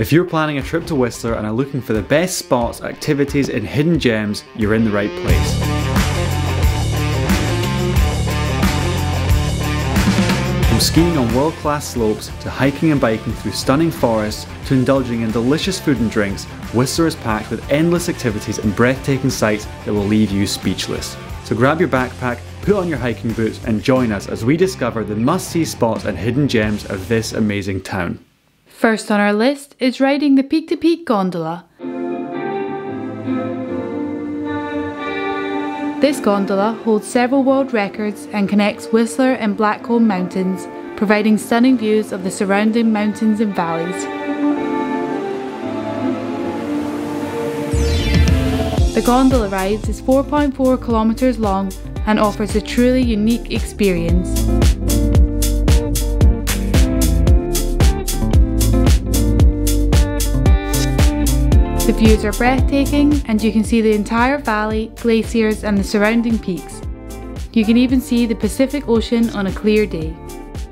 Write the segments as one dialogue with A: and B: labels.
A: If you're planning a trip to Whistler and are looking for the best spots, activities, and hidden gems, you're in the right place. From skiing on world class slopes to hiking and biking through stunning forests to indulging in delicious food and drinks, Whistler is packed with endless activities and breathtaking sights that will leave you speechless. So grab your backpack, put on your hiking boots, and join us as we discover the must see spots and hidden gems of this amazing town.
B: First on our list is riding the Peak to Peak gondola. This gondola holds several world records and connects Whistler and Blackcomb Mountains, providing stunning views of the surrounding mountains and valleys. The gondola ride is 4.4 kilometres long and offers a truly unique experience. The views are breathtaking and you can see the entire valley, glaciers and the surrounding peaks. You can even see the Pacific Ocean on a clear day.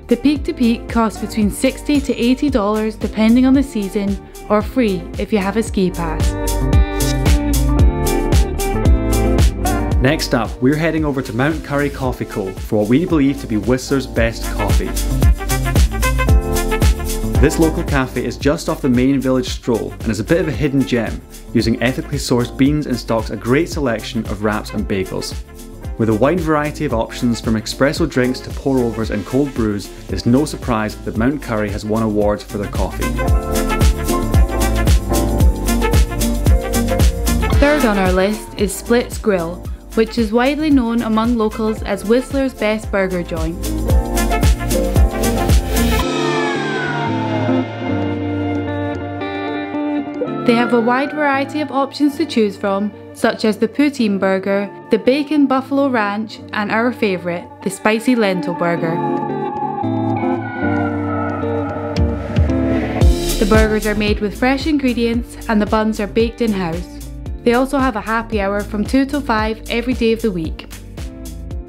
B: The peak to peak costs between 60 to $80 depending on the season or free if you have a ski pass.
A: Next up, we're heading over to Mount Currie Coffee Co. for what we believe to be Whistler's best coffee. This local cafe is just off the main village stroll and is a bit of a hidden gem, using ethically sourced beans and stocks a great selection of wraps and bagels. With a wide variety of options from espresso drinks to pour overs and cold brews, it's no surprise that Mount Currie has won awards for their coffee.
B: Third on our list is Splitz Grill, which is widely known among locals as Whistler's best burger joint. They have a wide variety of options to choose from, such as the poutine burger, the bacon buffalo ranch, and our favourite, the spicy lentil burger. The burgers are made with fresh ingredients and the buns are baked in house. They also have a happy hour from 2 till 5 every day of the week.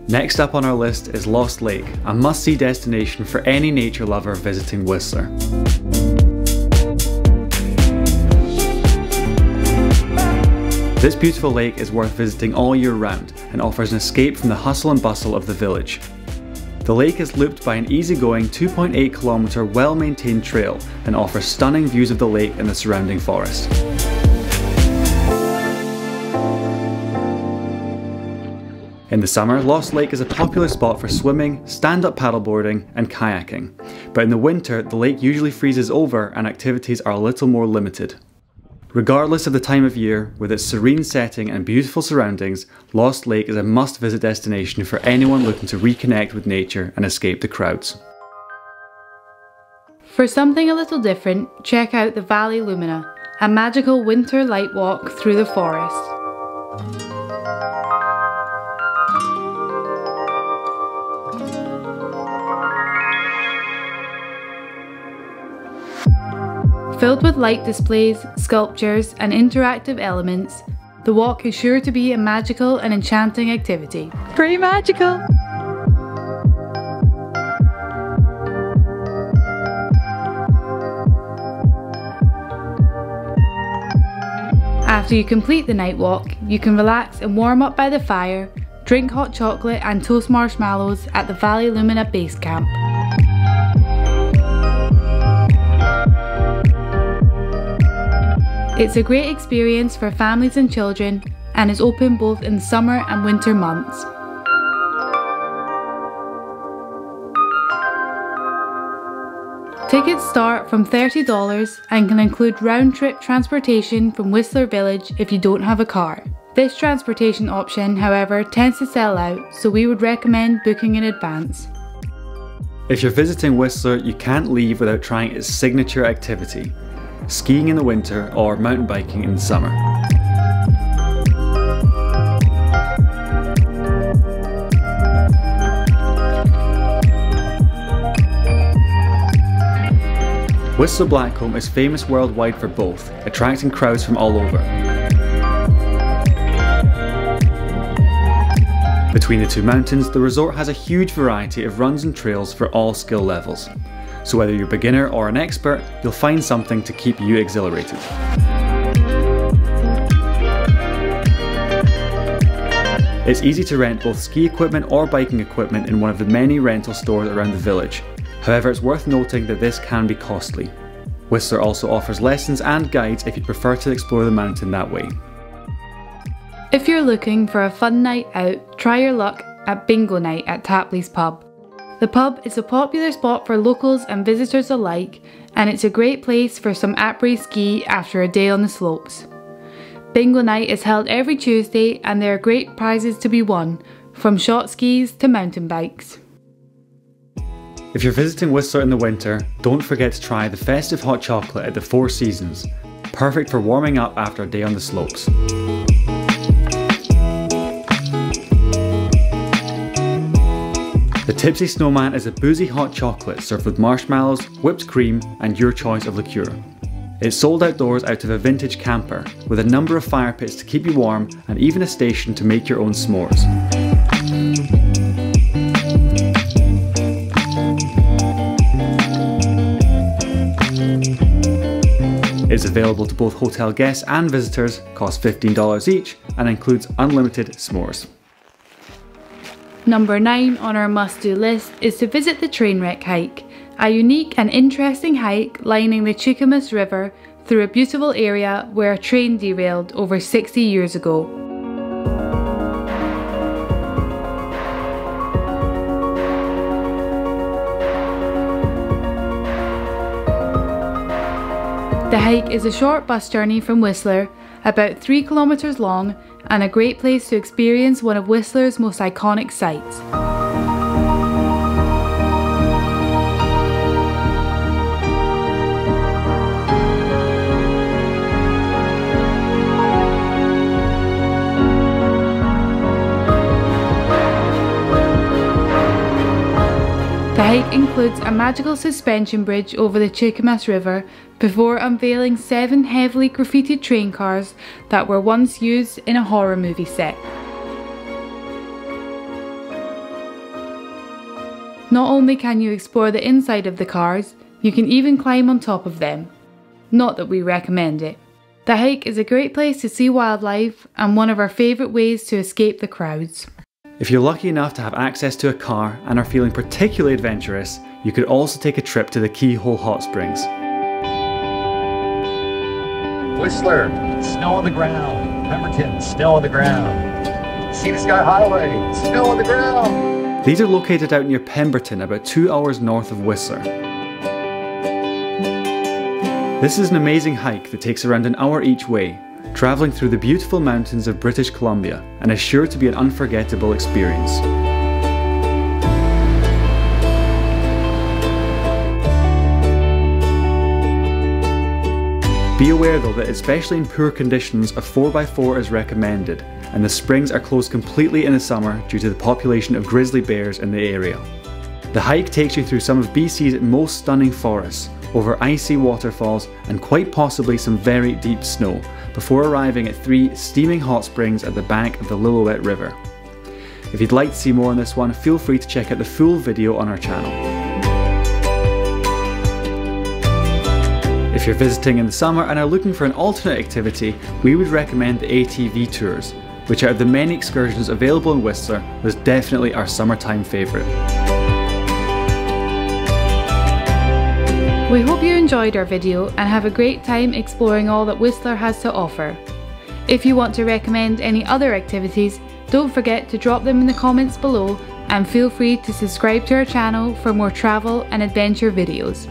A: Next up on our list is Lost Lake, a must see destination for any nature lover visiting Whistler. This beautiful lake is worth visiting all year round and offers an escape from the hustle and bustle of the village. The lake is looped by an easygoing 2.8 kilometre well maintained trail and offers stunning views of the lake and the surrounding forest. In the summer, Lost Lake is a popular spot for swimming, stand up paddleboarding, and kayaking. But in the winter, the lake usually freezes over and activities are a little more limited. Regardless of the time of year, with its serene setting and beautiful surroundings, Lost Lake is a must visit destination for anyone looking to reconnect with nature and escape the crowds.
B: For something a little different, check out the Vallea Lumina, a magical winter light walk through the forest. Filled with light displays, sculptures, and interactive elements, the walk is sure to be a magical and enchanting activity.
C: Pretty magical!
B: After you complete the night walk, you can relax and warm up by the fire, drink hot chocolate and toast marshmallows at the Vallea Lumina Base Camp. It's a great experience for families and children and is open both in the summer and winter months. Tickets start from $30 and can include round trip transportation from Whistler Village if you don't have a car. This transportation option, however, tends to sell out, so we would recommend booking in advance.
A: If you're visiting Whistler, you can't leave without trying its signature activity skiing in the winter, or mountain biking in the summer. Whistler Blackcomb is famous worldwide for both, attracting crowds from all over. Between the two mountains, the resort has a huge variety of runs and trails for all skill levels. So whether you're a beginner or an expert, you'll find something to keep you exhilarated. It's easy to rent both ski equipment or biking equipment in one of the many rental stores around the village. However, it's worth noting that this can be costly. Whistler also offers lessons and guides if you'd prefer to explore the mountain that way.
B: If you're looking for a fun night out, try your luck at Bingo Night at Tapley's Pub. The pub is a popular spot for locals and visitors alike, and it's a great place for some après ski after a day on the slopes. Bingo night is held every Tuesday and there are great prizes to be won, from short skis to mountain bikes.
A: If you're visiting Whistler in the winter, don't forget to try the festive hot chocolate at the Four Seasons, perfect for warming up after a day on the slopes. The Tipsy Snowman is a boozy hot chocolate served with marshmallows, whipped cream, and your choice of liqueur. It's sold outdoors out of a vintage camper, with a number of fire pits to keep you warm and even a station to make your own s'mores. It's available to both hotel guests and visitors, costs $15 each, and includes unlimited s'mores.
B: Number 9 on our must do list is to visit the Trainwreck hike a unique and interesting hike lining the Cheakamus River through a beautiful area where a train derailed over 60 years ago. The hike is a short bus journey from Whistler, about 3 kilometres long, and a great place to experience one of Whistler's most iconic sights. Hike includes a magical suspension bridge over the Cheakamus River before unveiling seven heavily graffitied train cars that were once used in a horror movie set. Not only can you explore the inside of the cars, you can even climb on top of them. Not that we recommend it. The hike is a great place to see wildlife and one of our favourite ways to escape the crowds.
A: If you're lucky enough to have access to a car and are feeling particularly adventurous, you could also take a trip to the Keyhole Hot Springs.
C: Whistler, snow on the ground. Pemberton, snow on the ground. Sea to Sky Highway, snow on the ground.
A: These are located out near Pemberton, about two hours north of Whistler. This is an amazing hike that takes around an hour each way, travelling through the beautiful mountains of British Columbia and is sure to be an unforgettable experience. Be aware though that especially in poor conditions a 4x4 is recommended and the springs are closed completely in the summer due to the population of grizzly bears in the area. The hike takes you through some of BC's most stunning forests, over icy waterfalls and quite possibly some very deep snow, before arriving at three steaming hot springs at the bank of the Lillooet River. If you'd like to see more on this one, feel free to check out the full video on our channel. If you're visiting in the summer and are looking for an alternate activity, we would recommend the ATV tours, which out of the many excursions available in Whistler was definitely our summertime favourite.
B: We hope you enjoyed our video and have a great time exploring all that Whistler has to offer. If you want to recommend any other activities, don't forget to drop them in the comments below and feel free to subscribe to our channel for more travel and adventure videos.